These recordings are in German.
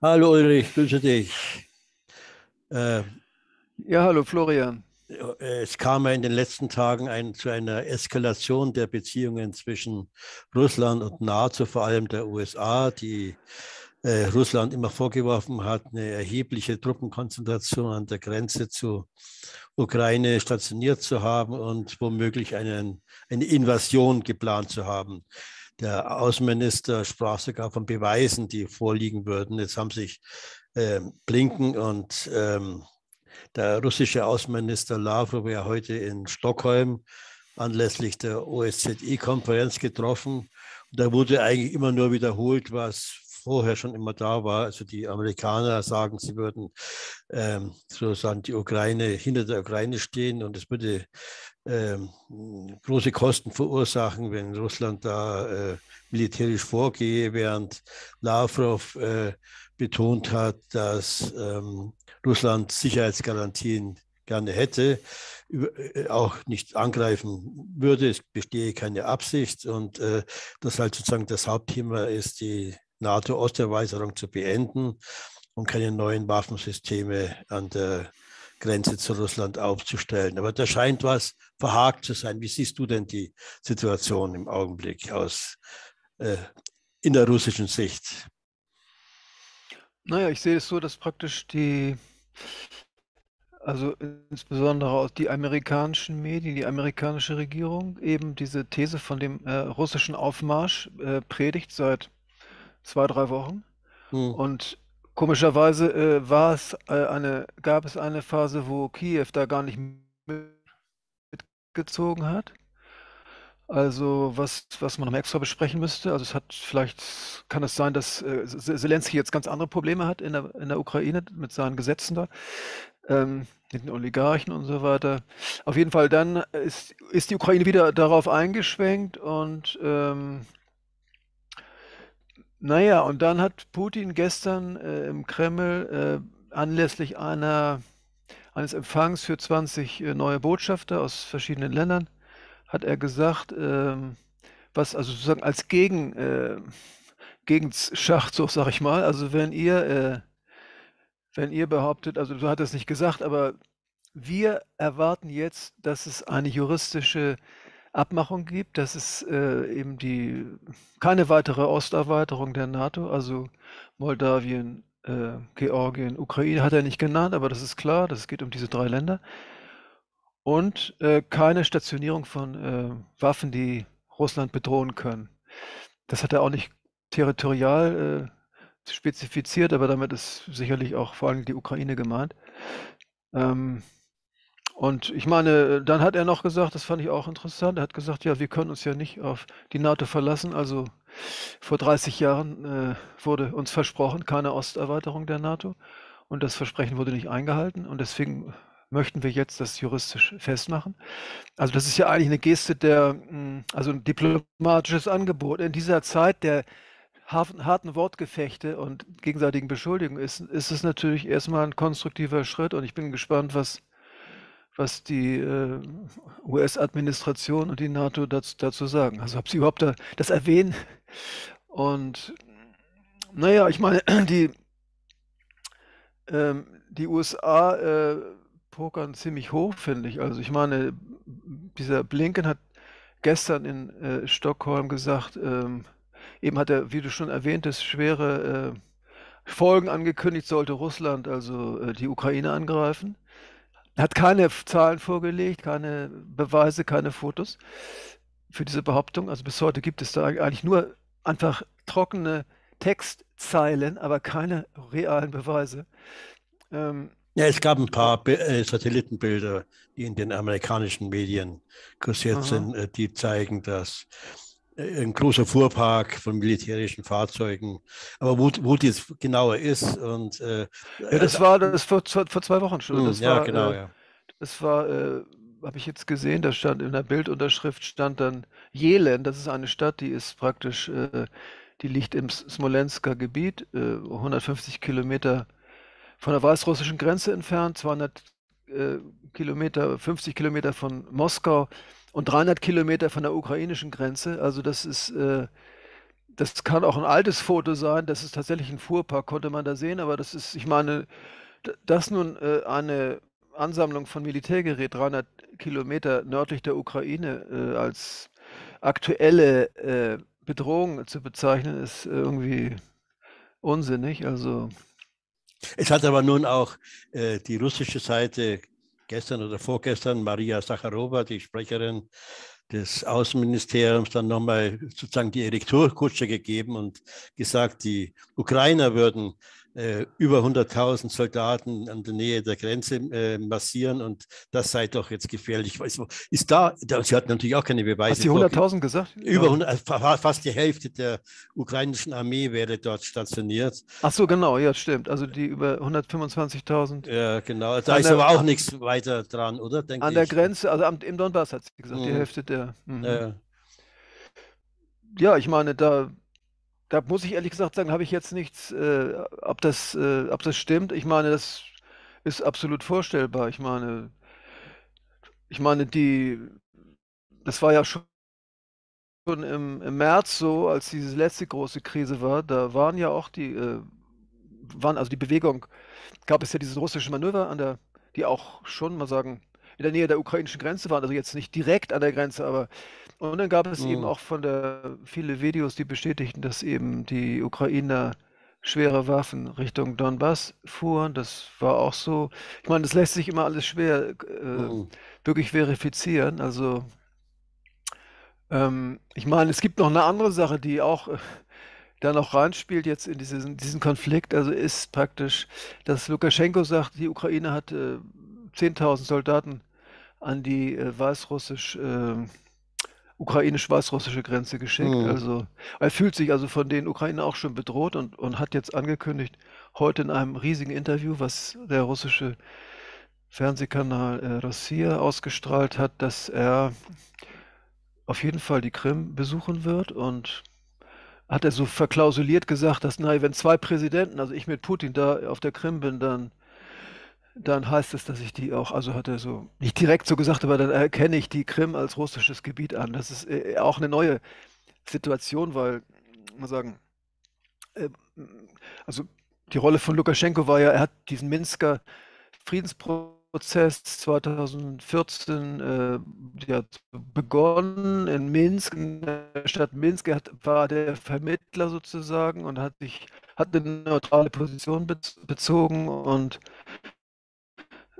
Hallo Ulrich, grüße dich. Äh, ja, hallo Florian. Es kam ja in den letzten Tagen ein, zu einer Eskalation der Beziehungen zwischen Russland und NATO, vor allem der USA, die äh, Russland immer vorgeworfen hat, eine erhebliche Truppenkonzentration an der Grenze zur Ukraine stationiert zu haben und womöglich einen, eine Invasion geplant zu haben. Der Außenminister sprach sogar von Beweisen, die vorliegen würden. Jetzt haben sich äh, Blinken und ähm, der russische Außenminister Lavrov ja heute in Stockholm anlässlich der OSZE-Konferenz getroffen. Da wurde eigentlich immer nur wiederholt, was vorher schon immer da war. Also die Amerikaner sagen, sie würden ähm, sozusagen die Ukraine hinter der Ukraine stehen und es würde ähm, große Kosten verursachen, wenn Russland da äh, militärisch vorgehe, während Lavrov äh, betont hat, dass ähm, Russland Sicherheitsgarantien gerne hätte, äh, auch nicht angreifen würde. Es bestehe keine Absicht und äh, das halt sozusagen das Hauptthema ist, die NATO-Osterweiterung zu beenden und keine neuen Waffensysteme an der Grenze zu Russland aufzustellen. Aber da scheint was verhakt zu sein. Wie siehst du denn die Situation im Augenblick aus äh, in der russischen Sicht? Naja, ich sehe es so, dass praktisch die, also insbesondere die amerikanischen Medien, die amerikanische Regierung eben diese These von dem äh, russischen Aufmarsch äh, predigt seit zwei, drei Wochen. Hm. Und Komischerweise äh, war es äh, eine, gab es eine Phase, wo Kiew da gar nicht mitgezogen hat. Also was, was man noch extra besprechen müsste. Also es hat vielleicht kann es sein, dass äh, Zelensky jetzt ganz andere Probleme hat in der, in der Ukraine mit seinen Gesetzen da, ähm, mit den Oligarchen und so weiter. Auf jeden Fall dann ist, ist die Ukraine wieder darauf eingeschwenkt und ähm, naja, und dann hat Putin gestern äh, im Kreml äh, anlässlich einer, eines Empfangs für 20 äh, neue Botschafter aus verschiedenen Ländern, hat er gesagt, ähm, was also sozusagen als Gegen, äh, Gegenschachzug, sag ich mal, also wenn ihr, äh, wenn ihr behauptet, also so hat er es nicht gesagt, aber wir erwarten jetzt, dass es eine juristische Abmachung gibt, dass es äh, eben die keine weitere Osterweiterung der NATO, also Moldawien, äh, Georgien, Ukraine hat er nicht genannt, aber das ist klar, das geht um diese drei Länder. Und äh, keine Stationierung von äh, Waffen, die Russland bedrohen können. Das hat er auch nicht territorial äh, spezifiziert, aber damit ist sicherlich auch vor allem die Ukraine gemeint. Ähm, und ich meine, dann hat er noch gesagt, das fand ich auch interessant, er hat gesagt, ja, wir können uns ja nicht auf die NATO verlassen. Also vor 30 Jahren äh, wurde uns versprochen, keine Osterweiterung der NATO. Und das Versprechen wurde nicht eingehalten. Und deswegen möchten wir jetzt das juristisch festmachen. Also das ist ja eigentlich eine Geste der, hm, also ein diplomatisches Angebot. In dieser Zeit der harten Wortgefechte und gegenseitigen Beschuldigungen ist, ist es natürlich erstmal ein konstruktiver Schritt. Und ich bin gespannt, was was die äh, US-Administration und die NATO dazu, dazu, sagen. Also ob sie überhaupt da, das erwähnen. Und naja, ich meine, die, ähm, die USA äh, pokern ziemlich hoch, finde ich. Also ich meine, dieser Blinken hat gestern in äh, Stockholm gesagt, ähm, eben hat er, wie du schon erwähntest, schwere äh, Folgen angekündigt, sollte Russland also äh, die Ukraine angreifen. Er hat keine Zahlen vorgelegt, keine Beweise, keine Fotos für diese Behauptung. Also bis heute gibt es da eigentlich nur einfach trockene Textzeilen, aber keine realen Beweise. Ähm, ja, es gab ein paar äh, Satellitenbilder, die in den amerikanischen Medien kursiert aha. sind, äh, die zeigen, dass äh, ein großer Fuhrpark von militärischen Fahrzeugen. Aber wo, wo das genauer ist und äh, ja, das war das vor, vor zwei Wochen schon. Hm, das ja, war, genau, äh, ja. Das war, äh, habe ich jetzt gesehen, da stand in der Bildunterschrift stand dann Jelen. Das ist eine Stadt, die ist praktisch, äh, die liegt im Smolensker Gebiet, 150 Kilometer von der weißrussischen Grenze entfernt, 200 Kilometer, 50 Kilometer von Moskau und 300 Kilometer von der ukrainischen Grenze. Also das ist, äh, das kann auch ein altes Foto sein, das ist tatsächlich ein Fuhrpark, konnte man da sehen, aber das ist, ich meine, dass nun äh, eine Ansammlung von Militärgerät 300 Kilometer nördlich der Ukraine äh, als aktuelle äh, Bedrohung zu bezeichnen, ist irgendwie unsinnig. Also es hat aber nun auch äh, die russische Seite gestern oder vorgestern Maria Sacharowa, die Sprecherin des Außenministeriums, dann nochmal sozusagen die Elektorkutsche gegeben und gesagt, die Ukrainer würden äh, über 100.000 Soldaten an der Nähe der Grenze äh, massieren und das sei doch jetzt gefährlich. Ist da, sie hat natürlich auch keine Beweise. Hat sie 100.000 gesagt? Über 100, äh, fast die Hälfte der ukrainischen Armee wäre dort stationiert. Ach so, genau, ja, stimmt. Also die über 125.000. Ja, genau. Da ist der, aber auch nichts weiter dran, oder? Denke an der ich. Grenze, also am, im Donbass hat sie gesagt, mhm. die Hälfte der. Mhm. Ja. ja, ich meine, da da muss ich ehrlich gesagt sagen, habe ich jetzt nichts, äh, ob das, äh, ob das stimmt. Ich meine, das ist absolut vorstellbar. Ich meine, ich meine, die, das war ja schon im, im März so, als diese letzte große Krise war, da waren ja auch die, äh, waren also die Bewegung, gab es ja dieses russische Manöver an der, die auch schon mal sagen, in der Nähe der ukrainischen Grenze waren, also jetzt nicht direkt an der Grenze, aber und dann gab es mhm. eben auch von der viele Videos, die bestätigten, dass eben die Ukrainer schwere Waffen Richtung Donbass fuhren. Das war auch so. Ich meine, das lässt sich immer alles schwer äh, mhm. wirklich verifizieren. Also ähm, ich meine, es gibt noch eine andere Sache, die auch äh, da noch reinspielt jetzt in diesen, diesen Konflikt. Also ist praktisch, dass Lukaschenko sagt, die Ukraine hat äh, 10.000 Soldaten an die äh, weißrussisch äh, ukrainisch-weißrussische Grenze geschickt. Mhm. Also er fühlt sich also von den Ukrainern auch schon bedroht und, und hat jetzt angekündigt, heute in einem riesigen Interview, was der russische Fernsehkanal äh, Rossiya ausgestrahlt hat, dass er auf jeden Fall die Krim besuchen wird und hat er so verklausuliert gesagt, dass, naja, wenn zwei Präsidenten, also ich mit Putin da auf der Krim bin, dann dann heißt es, dass ich die auch, also hat er so, nicht direkt so gesagt, aber dann erkenne ich die Krim als russisches Gebiet an. Das ist äh, auch eine neue Situation, weil, mal sagen, äh, also die Rolle von Lukaschenko war ja, er hat diesen Minsker Friedensprozess 2014 äh, begonnen in Minsk, in der Stadt Minsk. Er hat, war der Vermittler sozusagen und hat sich hat eine neutrale Position bezogen und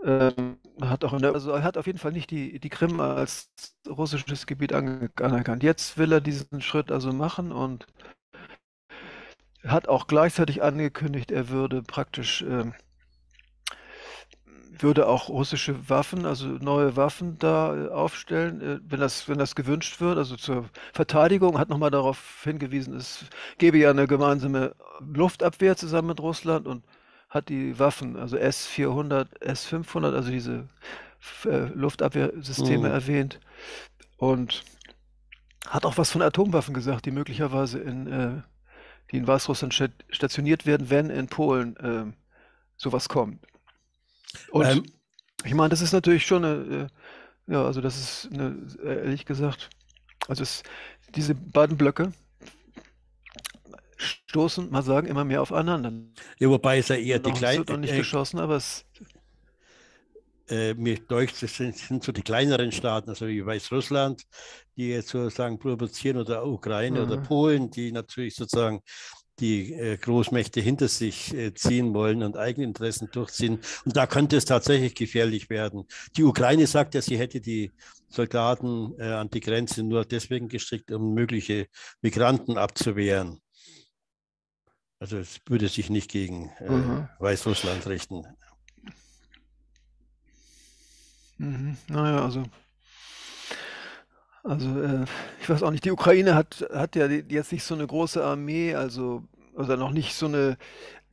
hat auch der, also er hat auf jeden Fall nicht die, die Krim als russisches Gebiet anerkannt. Jetzt will er diesen Schritt also machen und hat auch gleichzeitig angekündigt, er würde praktisch äh, würde auch russische Waffen, also neue Waffen da äh, aufstellen, äh, wenn das, wenn das gewünscht wird, also zur Verteidigung, hat nochmal darauf hingewiesen, es gäbe ja eine gemeinsame Luftabwehr zusammen mit Russland und hat die Waffen, also S-400, S-500, also diese äh, Luftabwehrsysteme mhm. erwähnt und hat auch was von Atomwaffen gesagt, die möglicherweise in, äh, die in Weißrussland stationiert werden, wenn in Polen äh, sowas kommt. Und ähm, ich meine, das ist natürlich schon eine, äh, ja, also das ist eine, ehrlich gesagt, also es, diese beiden Blöcke, stoßen, mal sagen, immer mehr aufeinander. Ja, wobei es ja eher die kleinen. Es wird noch nicht äh, geschossen, aber es. Äh, mir deucht, das sind, sind, so die kleineren Staaten, also wie Weißrussland, die jetzt sozusagen provozieren, oder Ukraine mhm. oder Polen, die natürlich sozusagen die äh, Großmächte hinter sich äh, ziehen wollen und Eigeninteressen durchziehen. Und da könnte es tatsächlich gefährlich werden. Die Ukraine sagt ja, sie hätte die Soldaten äh, an die Grenze nur deswegen gestrickt, um mögliche Migranten abzuwehren. Also es würde sich nicht gegen äh, mhm. Weißrussland richten. Mhm. Naja, also, also äh, ich weiß auch nicht, die Ukraine hat, hat ja jetzt nicht so eine große Armee, also oder noch nicht so eine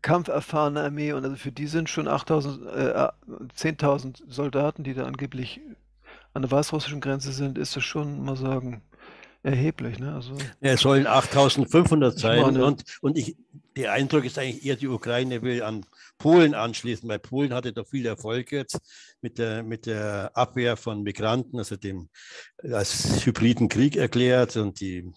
kampferfahrene Armee und also für die sind schon 8000, äh, 10.000 Soldaten, die da angeblich an der weißrussischen Grenze sind, ist das schon, mal sagen, erheblich. Ne? Also, ja, es sollen 8500 sein. Meine, und, und ich, der Eindruck ist eigentlich eher, die Ukraine will an Polen anschließen, weil Polen hatte doch viel Erfolg jetzt mit der, mit der Abwehr von Migranten, also dem als hybriden Krieg erklärt und die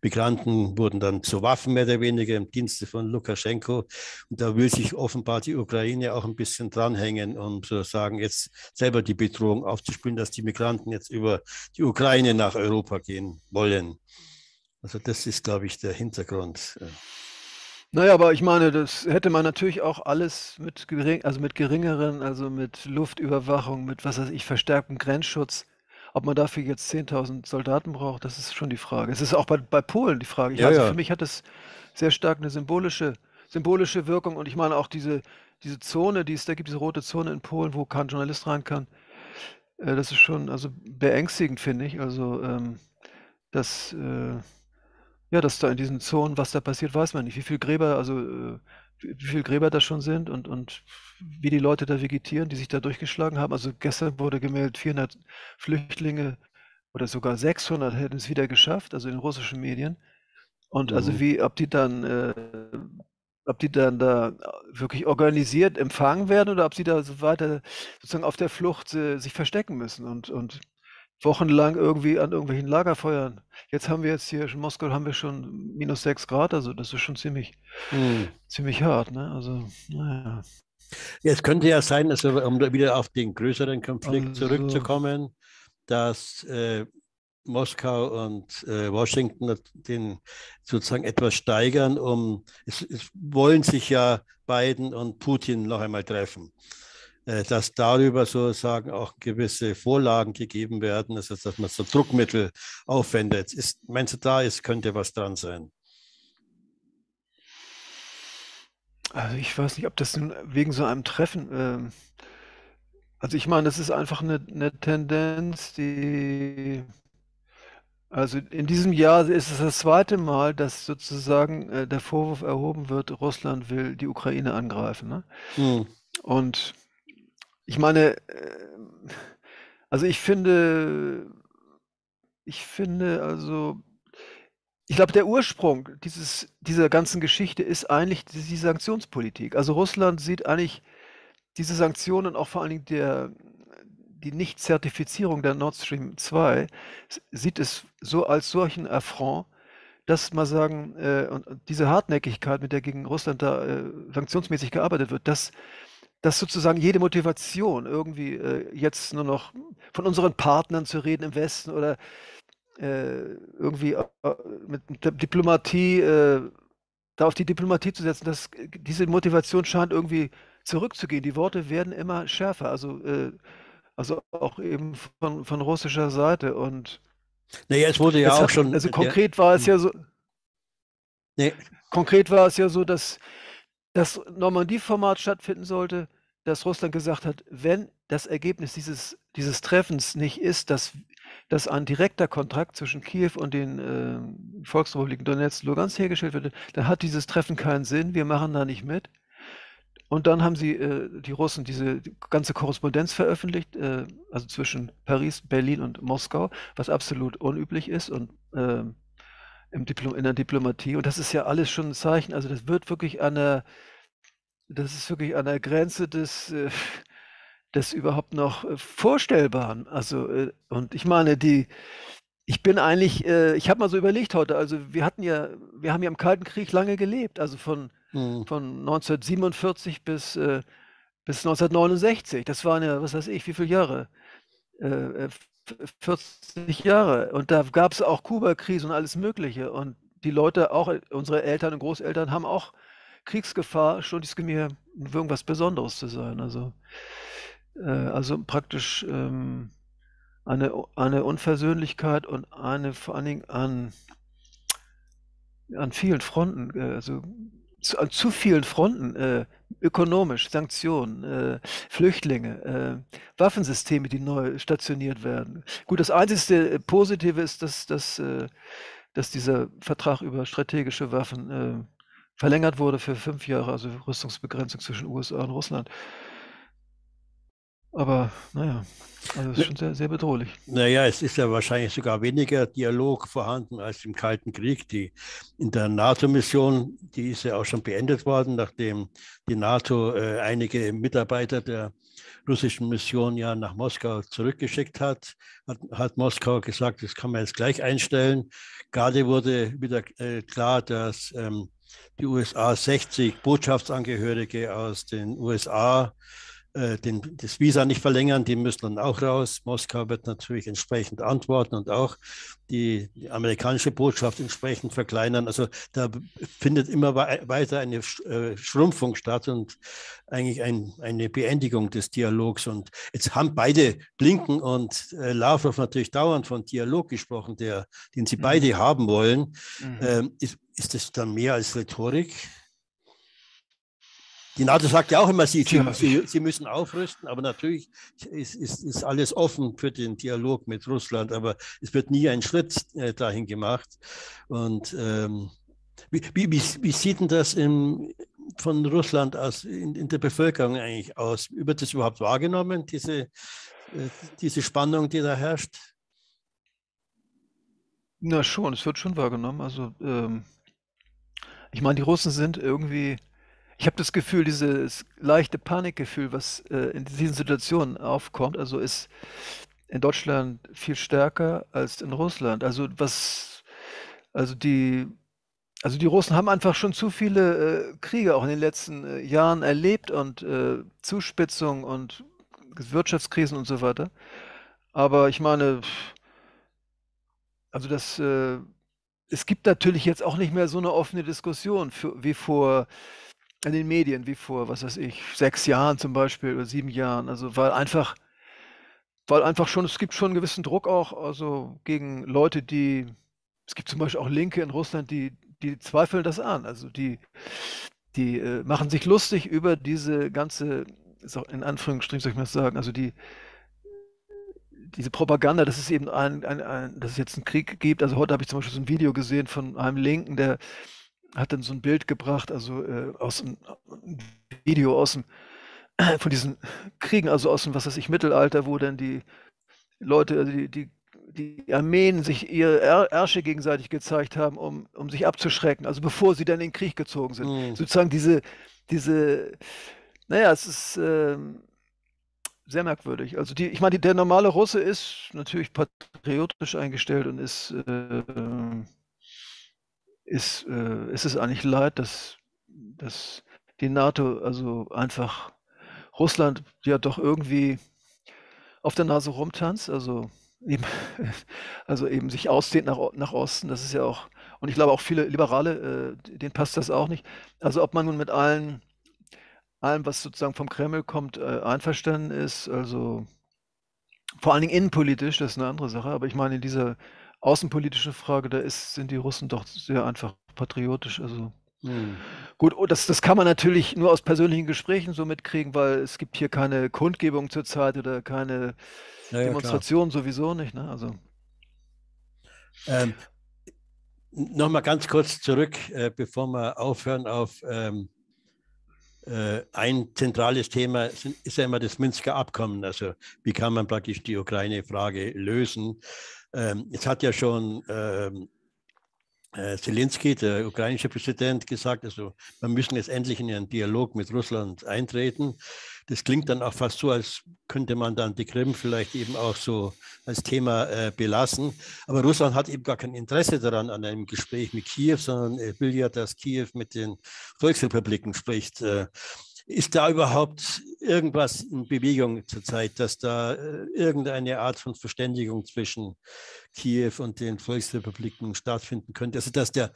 Migranten wurden dann zu Waffen mehr oder weniger im Dienste von Lukaschenko. Und da will sich offenbar die Ukraine auch ein bisschen dranhängen, um sozusagen jetzt selber die Bedrohung aufzuspielen, dass die Migranten jetzt über die Ukraine nach Europa gehen wollen. Also das ist, glaube ich, der Hintergrund. Naja, aber ich meine, das hätte man natürlich auch alles mit gering also mit geringeren also mit Luftüberwachung, mit, was weiß ich, verstärktem Grenzschutz ob man dafür jetzt 10.000 Soldaten braucht, das ist schon die Frage. Es ist auch bei bei Polen die Frage. Ich Ja, also, ja. für mich hat es sehr stark eine symbolische symbolische Wirkung und ich meine auch diese diese Zone, die es da gibt, diese rote Zone in Polen, wo kein Journalist rein kann, äh, das ist schon, also, beängstigend, finde ich. Also, ähm, dass, äh ja, dass da in diesen Zonen was da passiert, weiß man nicht. Wie viel Gräber also, äh, wie wie viel Gräber das schon sind und und wie die Leute da vegetieren, die sich da durchgeschlagen haben. Also, gestern wurde gemeldet, 400 Flüchtlinge oder sogar 600 hätten es wieder geschafft, also in russischen Medien. Und also Mhm. wie ob die dann äh, ob die dann da wirklich organisiert empfangen werden oder ob sie da so weiter sozusagen auf der Flucht, äh, sich verstecken müssen und und wochenlang irgendwie an irgendwelchen Lagerfeuern. Jetzt haben wir jetzt hier in Moskau haben wir schon -6 Grad, also das ist schon ziemlich Mhm. ziemlich hart, ne? Also, na ja. Ja, es könnte ja sein, also um wieder auf den größeren Konflikt Also zurückzukommen, dass äh, Moskau und äh, Washington den sozusagen etwas steigern, um es, es wollen sich ja Biden und Putin noch einmal treffen. Äh, dass darüber sozusagen auch gewisse Vorlagen gegeben werden, also dass man so Druckmittel aufwendet. Ist, meinst du, da ist, könnte was dran sein? Also, ich weiß nicht, ob das nun wegen so einem Treffen, ähm also, ich meine, das ist einfach 'ne 'ne Tendenz, die also, in diesem Jahr ist es das zweite Mal, dass sozusagen, äh, der Vorwurf erhoben wird, Russland will die Ukraine angreifen, ne? Mhm. Und ich meine, ähm, also, ich finde ich finde also ich glaube, der Ursprung dieses dieser ganzen Geschichte ist eigentlich die Sanktionspolitik. Also, Russland sieht eigentlich diese Sanktionen, auch vor allen Dingen der die Nicht-Zertifizierung der Nord Stream 2 s sieht es so als solchen Affront, dass man sagen äh, und diese Hartnäckigkeit, mit der gegen Russland da, äh, sanktionsmäßig gearbeitet wird, dass dass sozusagen jede Motivation irgendwie, äh, jetzt nur noch von unseren Partnern zu reden im Westen oder, äh, irgendwie, äh, mit der Diplomatie, äh da auf die Diplomatie zu setzen, dass diese Motivation scheint irgendwie zurückzugehen. Die Worte werden immer schärfer, also, äh also, auch eben von von russischer Seite und Na ja, es wurde ja auch hat schon also, konkret war es hm. ja so Ne. konkret war es ja so, dass das Normandie-Format stattfinden sollte, dass Russland gesagt hat: „Wenn das Ergebnis dieses dieses Treffens nicht ist, dass dass ein direkter Kontakt zwischen Kiew und den, ähm, Volksrepubliken Donezk, Lugansk hergestellt wird, dann hat dieses Treffen keinen Sinn. Wir machen da nicht mit.“ Und dann haben sie, äh die Russen diese ganze Korrespondenz veröffentlicht, äh, also, zwischen Paris, Berlin und Moskau, was absolut unüblich ist und, ähm, im Diplo in der Diplomatie. Und das ist ja alles schon 'n Zeichen. Also, das wird wirklich an der das ist wirklich an der Grenze des, äh des überhaupt noch, äh, Vorstellbaren. Also, äh, und ich meine, die ich bin eigentlich ich habe mal so überlegt heute, also, wir hatten ja wir haben ja im Kalten Krieg lange gelebt, also, von Mhm. von 1947 bis, bis 1969. Das waren ja, was weiß ich, wie viel Jahre? Äh, äh, v 40 Jahre. Und da gab's auch Kubakrise und alles Mögliche. Und die Leute auch unsere Eltern und Großeltern haben auch Kriegsgefahr schon das mir irgendwas Besonderes zu sein. Also äh, also, praktisch, ähm, eine eine Unversöhnlichkeit und eine vor allen Dingen an an vielen Fronten, äh, also, zu an zu vielen Fronten, äh, ökonomisch, Sanktionen, äh, Flüchtlinge, äh, Waffensysteme, die neu stationiert werden. Gut, das einzigste, äh, Positive ist, dass dass, äh dass dieser Vertrag über strategische Waffen, äh, verlängert wurde für 5 Jahre, also, Rüstungsbegrenzung zwischen USA und Russland. Aber naja, also es ist schon sehr, sehr bedrohlich. Naja, es ist ja wahrscheinlich sogar weniger Dialog vorhanden als im Kalten Krieg. Die, in der NATO-Mission, die ist ja auch schon beendet worden, nachdem die NATO äh, einige Mitarbeiter der russischen Mission ja nach Moskau zurückgeschickt hat, hat, hat Moskau gesagt, das kann man jetzt gleich einstellen. Gerade wurde wieder äh, klar, dass ähm, die USA 60 Botschaftsangehörige aus den USA äh, den, das Visa nicht verlängern, die müssen dann auch raus. Moskau wird natürlich entsprechend antworten und auch die, die amerikanische Botschaft entsprechend verkleinern. Also da findet immer weiter eine äh, Schrumpfung statt und eigentlich ein, eine Beendigung des Dialogs. Und jetzt haben beide Blinken und äh, Lavrov natürlich dauernd von Dialog gesprochen, der, den sie mhm. beide haben wollen. Mhm. Ähm, ist, ist das dann mehr als Rhetorik? Die NATO sagt ja auch immer, sie, sie, sie müssen aufrüsten, aber natürlich ist, ist, ist, alles offen für den Dialog mit Russland, aber es wird nie ein Schritt äh, dahin gemacht. Und ähm, wie, wie, wie, sieht denn das in, von Russland aus in, in, der Bevölkerung eigentlich aus? Wird das überhaupt wahrgenommen, diese, äh, diese Spannung, die da herrscht? Na schon, es wird schon wahrgenommen. Also ähm, ich meine, die Russen sind irgendwie ich habe das Gefühl, dieses leichte Panikgefühl, was äh, in diesen Situationen aufkommt, also ist in Deutschland viel stärker als in Russland. Also was, also die, also die Russen haben einfach schon zu viele äh, Kriege auch in den letzten äh, Jahren erlebt und äh, Zuspitzung und Wirtschaftskrisen und so weiter. Aber ich meine, also das, äh, es gibt natürlich jetzt auch nicht mehr so eine offene Diskussion für, wie vor in den Medien wie vor, was weiß ich, sechs Jahren zum Beispiel oder sieben Jahren. Also weil einfach, weil einfach schon, es gibt schon einen gewissen Druck auch, also gegen Leute, die, es gibt zum Beispiel auch Linke in Russland, die, die zweifeln das an. Also die, die äh, machen sich lustig über diese ganze, in Anführungsstrichen soll ich mal sagen, also die, diese Propaganda, dass es eben ein, ein, ein, dass es jetzt einen Krieg gibt. Also heute habe ich zum Beispiel so ein Video gesehen von einem Linken, der hat dann so ein Bild gebracht, also äh, aus einem Video aus dem, äh, von diesen Kriegen, also aus dem, was weiß ich, Mittelalter, wo dann die Leute, also die, die, die Armeen sich ihre Ärsche gegenseitig gezeigt haben, um, um sich abzuschrecken, also bevor sie dann in den Krieg gezogen sind. Mhm. Sozusagen diese, diese, naja, es ist äh, sehr merkwürdig. Also die, ich meine, der normale Russe ist natürlich patriotisch eingestellt und ist äh, ist, äh, ist es eigentlich leid, dass, dass die NATO also einfach Russland ja doch irgendwie auf der Nase rumtanzt, also eben, also eben sich ausdehnt nach, nach Osten. Das ist ja auch, und ich glaube auch viele Liberale, äh, denen passt das auch nicht. Also ob man nun mit allen, allem, was sozusagen vom Kreml kommt, äh, einverstanden ist, also vor allen Dingen innenpolitisch, das ist eine andere Sache, aber ich meine, in dieser außenpolitische Frage, da ist, sind die Russen doch sehr einfach patriotisch. Also hm. gut, das, das kann man natürlich nur aus persönlichen Gesprächen so mitkriegen, weil es gibt hier keine Kundgebung zurzeit oder keine ja, ja, Demonstration klar. sowieso nicht. Ne? Also. Ähm, Nochmal ganz kurz zurück, äh, bevor wir aufhören auf ähm, äh, ein zentrales Thema ist ja immer das Minsker Abkommen. Also wie kann man praktisch die Ukraine-Frage lösen? Ähm, es hat ja schon ähm, äh, Zelensky, der ukrainische Präsident, gesagt, also wir müssen jetzt endlich in einen Dialog mit Russland eintreten. Das klingt dann auch fast so, als könnte man dann die Krim vielleicht eben auch so als Thema äh, belassen. Aber Russland hat eben gar kein Interesse daran an einem Gespräch mit Kiew, sondern er will ja, dass Kiew mit den Volksrepubliken spricht. Äh, ist da überhaupt irgendwas in Bewegung zurzeit, dass da äh, irgendeine Art von Verständigung zwischen Kiew und den Volksrepubliken stattfinden könnte? Also dass der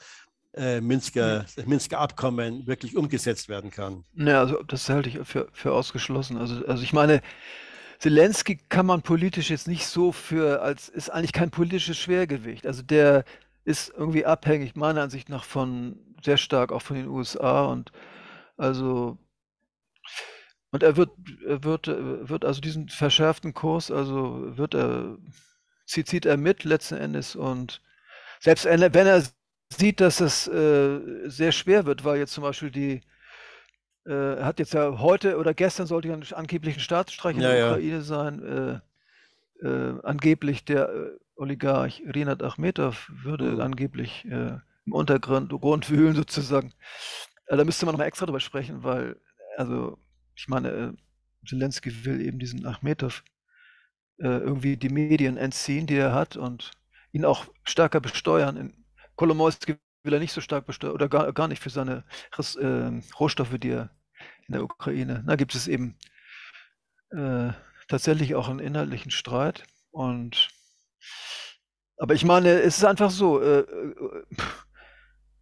äh, Minsker, das Minsker Abkommen wirklich umgesetzt werden kann? Ja, also das halte ich für, für ausgeschlossen. Also, also ich meine, Zelensky kann man politisch jetzt nicht so für, als ist eigentlich kein politisches Schwergewicht. Also der ist irgendwie abhängig, meiner Ansicht nach, von sehr stark auch von den USA und also und er wird, er wird, wird also diesen verschärften Kurs, also wird er, zieht, zieht er mit letzten Endes und selbst wenn er sieht, dass es äh, sehr schwer wird, weil jetzt zum Beispiel die, äh, hat jetzt ja heute oder gestern sollte ja angeblich ein Staatsstreich in Ja, der ja. Ukraine sein. Äh, äh, angeblich der äh, Oligarch Rinat Achmetov würde Mhm. angeblich äh, im Untergrund Grund wühlen sozusagen. Äh, da müsste man noch mal extra drüber sprechen, weil, also ich meine, äh, Zelensky will eben diesen Achmetov äh, irgendwie die Medien entziehen, die er hat und ihn auch stärker besteuern. In Kolomoisky will er nicht so stark besteuern oder gar, gar nicht für seine äh, Rohstoffe, die er in der Ukraine. Da gibt es eben äh, tatsächlich auch einen inhaltlichen Streit. Und aber ich meine, es ist einfach so, äh, äh,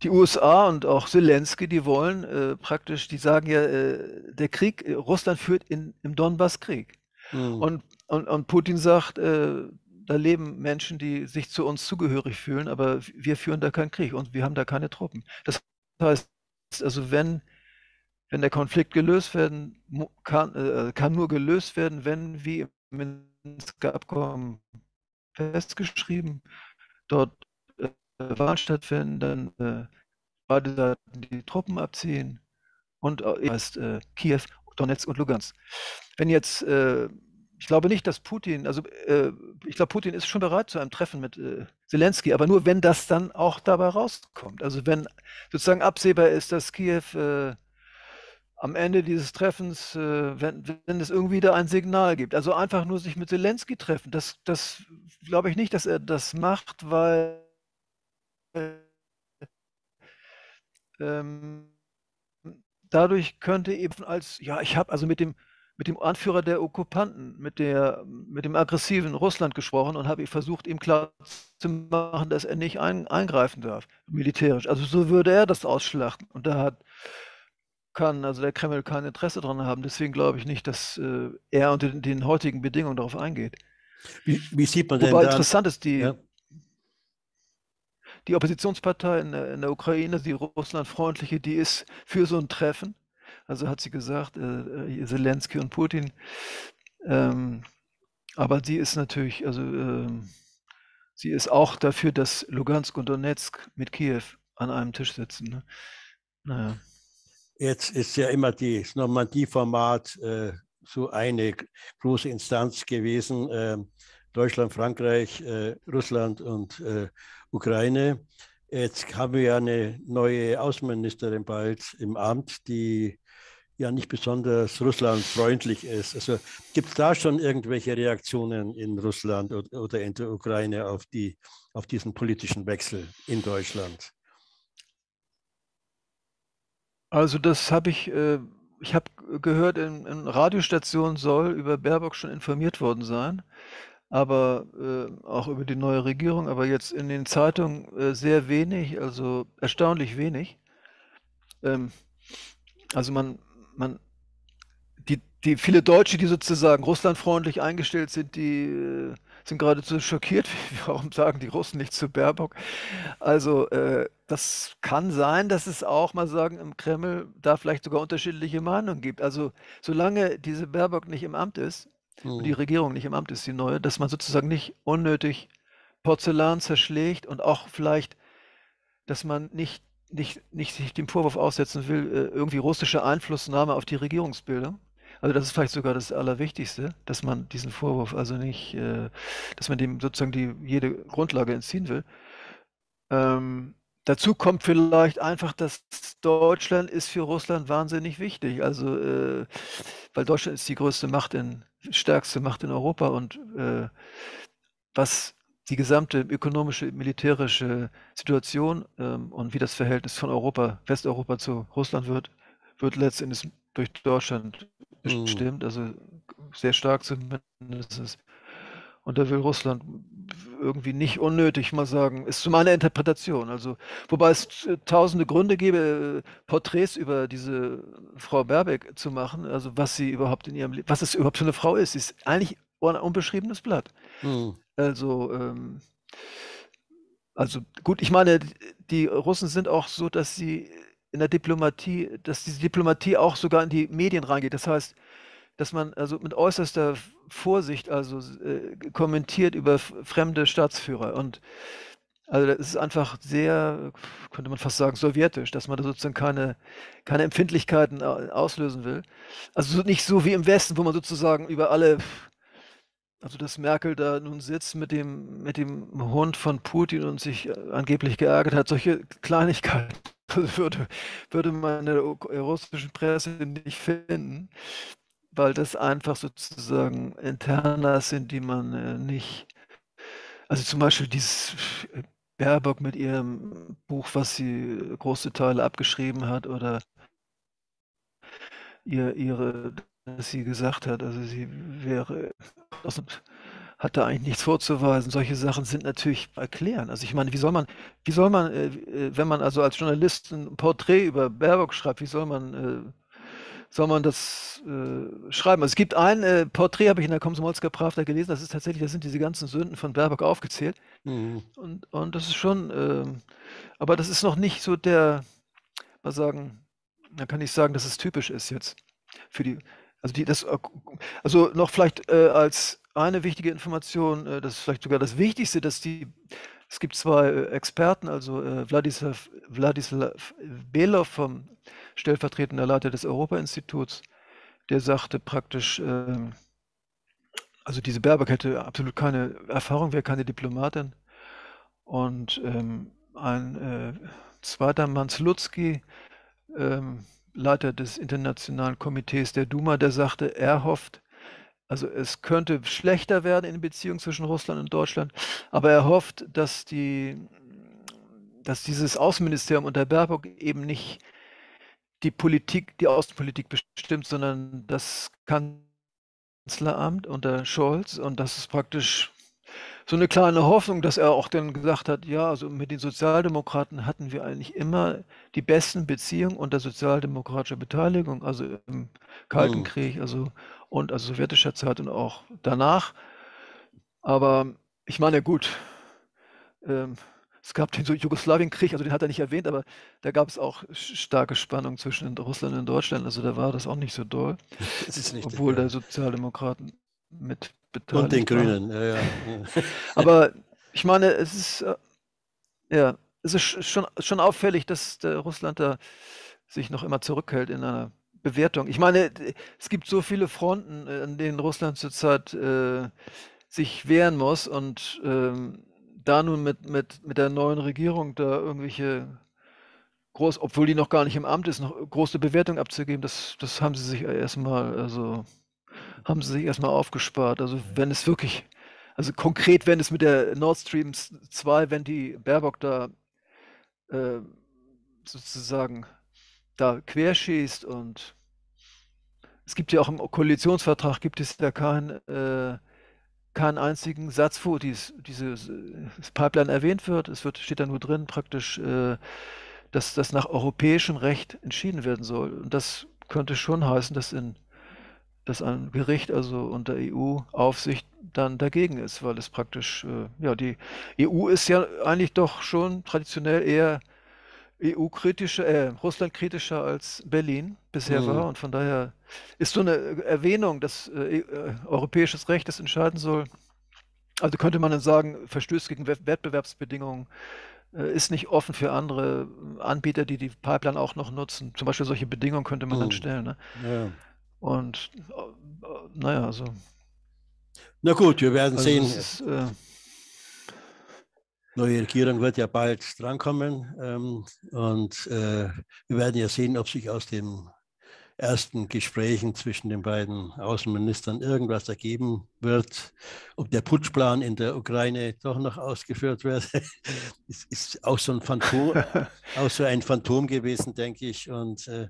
die USA und auch Zelensky, die wollen äh, praktisch, die sagen ja, äh, der Krieg, äh, Russland führt in, im Donbass Krieg. Mhm. Und, und, und Putin sagt, äh, da leben Menschen, die sich zu uns zugehörig fühlen, aber wir führen da keinen Krieg und wir haben da keine Truppen. Das heißt, also wenn, wenn der Konflikt gelöst werden kann, äh, kann nur gelöst werden, wenn, wie im Minsker Abkommen festgeschrieben, dort Wahlen stattfinden, dann äh, die Truppen abziehen und äh, heißt äh, Kiew, Donetsk und Lugansk. Wenn jetzt, äh, ich glaube nicht, dass Putin, also äh, ich glaube, Putin ist schon bereit zu einem Treffen mit äh, Zelensky, aber nur wenn das dann auch dabei rauskommt. Also wenn sozusagen absehbar ist, dass Kiew äh, am Ende dieses Treffens, äh, wenn, wenn es irgendwie da ein Signal gibt, also einfach nur sich mit Zelensky treffen, das, das glaube ich nicht, dass er das macht, weil ähm, dadurch könnte eben als, ja, ich habe also mit dem, mit dem Anführer der Okkupanten, mit, der, mit dem aggressiven Russland gesprochen und habe versucht, ihm klar zu machen, dass er nicht ein, eingreifen darf, militärisch. Also so würde er das ausschlachten. Und da hat, kann also der Kreml kein Interesse daran haben. Deswegen glaube ich nicht, dass äh, er unter den, den heutigen Bedingungen darauf eingeht. Wie, wie sieht man denn Wobei interessant ist, die, Ja. Die Oppositionspartei in der, in der Ukraine, die russlandfreundliche, die ist für so ein Treffen. Also hat sie gesagt, äh, äh, Zelensky und Putin. Ähm, aber sie ist natürlich, also ähm, sie ist auch dafür, dass Lugansk und Donetsk mit Kiew an einem Tisch sitzen. Ne? Naja. Jetzt ist ja immer das Normandie-Format äh, so eine große Instanz gewesen. Äh, Deutschland, Frankreich, äh, Russland und äh, Ukraine. Jetzt haben wir ja eine neue Außenministerin bald im Amt, die ja nicht besonders russlandfreundlich ist. Also gibt es da schon irgendwelche Reaktionen in Russland oder, oder in der Ukraine auf, die, auf diesen politischen Wechsel in Deutschland? Also das habe ich, äh, ich habe gehört, in, in Radiostationen soll über Baerbock schon informiert worden sein, aber äh, auch über die neue Regierung, aber jetzt in den Zeitungen äh, sehr wenig, also erstaunlich wenig. Ähm, also man, man, die, die viele Deutsche, die sozusagen russlandfreundlich eingestellt sind, die äh, sind geradezu schockiert. Warum sagen die Russen nichts zu Baerbock? Also äh, das kann sein, dass es auch mal sagen im Kreml da vielleicht sogar unterschiedliche Meinungen gibt. Also solange diese Baerbock nicht im Amt ist und die Hm. Regierung nicht im Amt ist, die neue, dass man sozusagen nicht unnötig Porzellan zerschlägt und auch vielleicht, dass man nicht, nicht, nicht sich dem Vorwurf aussetzen will, äh, irgendwie russische Einflussnahme auf die Regierungsbildung. Also das ist vielleicht sogar das Allerwichtigste, dass man diesen Vorwurf also nicht, äh, dass man dem sozusagen die, jede Grundlage entziehen will. Ähm, dazu kommt vielleicht einfach, dass Deutschland ist für Russland wahnsinnig wichtig. Also, äh, weil Deutschland ist die größte Macht in, stärkste Macht in Europa und äh, was die gesamte ökonomische, militärische Situation ähm, und wie das Verhältnis von Europa, Westeuropa zu Russland wird, wird letztendlich durch Deutschland Hm. bestimmt, also sehr stark zumindest. Und da will Russland irgendwie nicht unnötig mal sagen, ist zu meiner Interpretation. Also, wobei es äh, tausende Gründe gäbe, äh, Porträts über diese Frau Baerbeck zu machen, also was sie überhaupt in ihrem Leben, was es überhaupt für eine Frau ist. Sie ist eigentlich ein unbeschriebenes Blatt. Hm. Also, ähm, also gut, ich meine, die Russen sind auch so, dass sie in der Diplomatie, dass diese Diplomatie auch sogar in die Medien reingeht. Das heißt, dass man also mit äußerster Vorsicht also äh, kommentiert über fremde Staatsführer. Und Also das ist einfach sehr, könnte man fast sagen, sowjetisch, dass man da sozusagen keine, keine Empfindlichkeiten auslösen will. Also nicht so wie im Westen, wo man sozusagen über alle, also dass Merkel da nun sitzt mit dem, mit dem Hund von Putin und sich äh, angeblich geärgert hat, solche Kleinigkeiten würde, würde man in der russischen Presse nicht finden, weil das einfach sozusagen Internas sind, die man äh, nicht, also zum Beispiel dieses äh, Baerbock mit ihrem Buch, was sie große Teile abgeschrieben hat oder ihr ihre dass sie gesagt hat, also sie wäre hat da eigentlich nichts vorzuweisen. Solche Sachen sind natürlich erklären. Also ich meine, wie soll man, wie soll man, äh, äh, wenn man also als Journalist ein Porträt über Baerbock schreibt, wie soll man, äh, soll man das äh, schreiben? Also es gibt ein äh, Porträt, habe ich in der Komsomolska Pravda gelesen, das ist tatsächlich, da sind diese ganzen Sünden von Baerbock aufgezählt. Mhm. Und, und das ist schon, ähm, aber das ist noch nicht so der, mal sagen, da kann ich sagen, dass es typisch ist jetzt für die, also die, das, also noch vielleicht äh, als eine wichtige Information, äh, das ist vielleicht sogar das Wichtigste, dass die, es gibt zwei äh, Experten, also äh, Wladislav, Wladislav Belov vom stellvertretender Leiter des Europa-Instituts, der sagte praktisch, ähm, also diese Baerbock hätte absolut keine Erfahrung, wäre keine Diplomatin. Und ähm, ein äh, zweiter Mann, Slutsky, ähm, Leiter des Internationalen Komitees der Duma, der sagte, er hofft, also es könnte schlechter werden in den Beziehungen zwischen Russland und Deutschland, aber er hofft, dass die, dass dieses Außenministerium unter Baerbock eben nicht die Politik, die Außenpolitik bestimmt, sondern das Kanzleramt unter Scholz und das ist praktisch so eine kleine Hoffnung, dass er auch dann gesagt hat, ja, also mit den Sozialdemokraten hatten wir eigentlich immer die besten Beziehungen unter sozialdemokratischer Beteiligung, also im Kalten Mhm. Krieg, also und also sowjetischer Zeit und auch danach. Aber ich meine, gut, ähm, es gab den Jugoslawienkrieg, also den hat er nicht erwähnt, aber da gab es auch starke Spannungen zwischen Russland und Deutschland, also da war das auch nicht so doll, richtig, obwohl der Sozialdemokraten mit beteiligt Und den Grünen, ja, ja. Aber ich meine, es ist, äh, ja, es ist schon, schon auffällig, dass Russland da sich noch immer zurückhält in einer Bewertung. Ich meine, es gibt so viele Fronten, äh, an denen Russland zurzeit äh, sich wehren muss und ähm, da nun mit, mit, mit der neuen Regierung da irgendwelche groß, obwohl die noch gar nicht im Amt ist, noch große Bewertung abzugeben, das, das haben sie sich erstmal, also haben sie sich erstmal aufgespart. Also wenn es wirklich, also konkret, wenn es mit der Nord Stream 2, wenn die Baerbock da äh, sozusagen da querschießt und es gibt ja auch im Koalitionsvertrag gibt es ja keinen äh, keinen einzigen Satz, wo dies, dieses Pipeline erwähnt wird. Es wird, steht da nur drin, praktisch, äh, dass das nach europäischem Recht entschieden werden soll. Und das könnte schon heißen, dass in dass ein Gericht, also unter EU-Aufsicht, dann dagegen ist, weil es praktisch, äh, ja, die EU ist ja eigentlich doch schon traditionell eher EU-kritischer, äh, Russland-kritischer als Berlin bisher mhm. war und von daher ist so eine Erwähnung, dass äh, äh, europäisches Recht das entscheiden soll. Also könnte man dann sagen, Verstößt gegen Wettbewerbsbedingungen äh, ist nicht offen für andere Anbieter, die die Pipeline auch noch nutzen. Zum Beispiel solche Bedingungen könnte man mhm. dann stellen. Ne? Ja. Und äh, naja, also. Na gut, wir werden also sehen. Ist, äh, Neue Regierung wird ja bald drankommen ähm, und äh, wir werden ja sehen, ob sich aus den ersten Gesprächen zwischen den beiden Außenministern irgendwas ergeben wird, ob der Putschplan in der Ukraine doch noch ausgeführt wird. es ist auch so ein Phantom, auch so ein Phantom gewesen, denke ich. Und äh,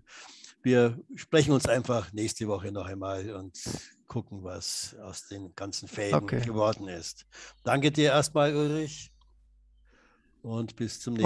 wir sprechen uns einfach nächste Woche noch einmal und gucken, was aus den ganzen Fäden okay. geworden ist. Danke dir erstmal, Ulrich, und bis zum nächsten Mal.